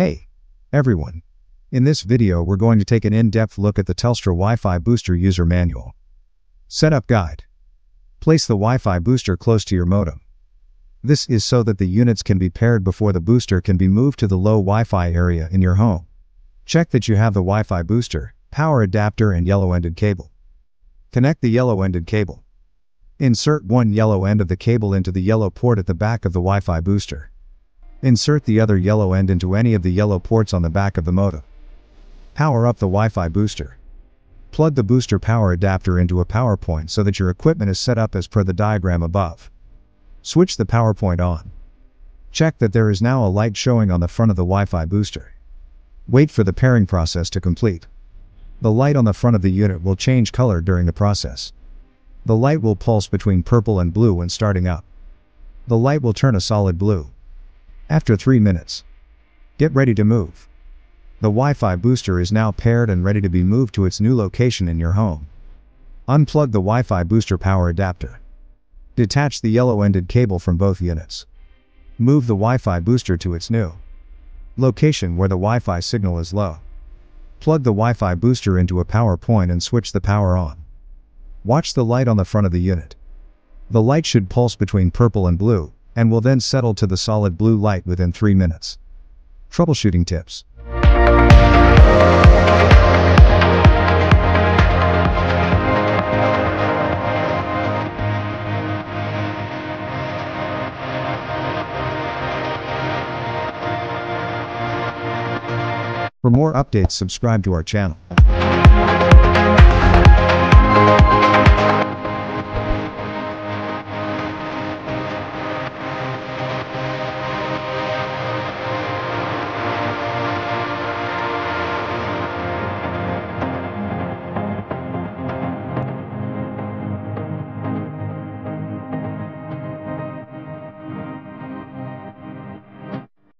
Hey, everyone. In this video we're going to take an in-depth look at the Telstra Wi-Fi Booster User Manual. Setup Guide. Place the Wi-Fi booster close to your modem. This is so that the units can be paired before the booster can be moved to the low Wi-Fi area in your home. Check that you have the Wi-Fi booster, power adapter and yellow-ended cable. Connect the yellow-ended cable. Insert one yellow end of the cable into the yellow port at the back of the Wi-Fi booster. Insert the other yellow end into any of the yellow ports on the back of the modem. Power up the Wi-Fi booster. Plug the booster power adapter into a power point so that your equipment is set up as per the diagram above. Switch the power point on. Check that there is now a light showing on the front of the Wi-Fi booster. Wait for the pairing process to complete. The light on the front of the unit will change color during the process. The light will pulse between purple and blue when starting up. The light will turn a solid blue. After 3 minutes. Get ready to move. The Wi-Fi booster is now paired and ready to be moved to its new location in your home. Unplug the Wi-Fi booster power adapter. Detach the yellow-ended cable from both units. Move the Wi-Fi booster to its new location where the Wi-Fi signal is low. Plug the Wi-Fi booster into a power point and switch the power on. Watch the light on the front of the unit. The light should pulse between purple and blue, and will then settle to the solid blue light within 3 minutes. Troubleshooting tips. For more updates subscribe to our channel.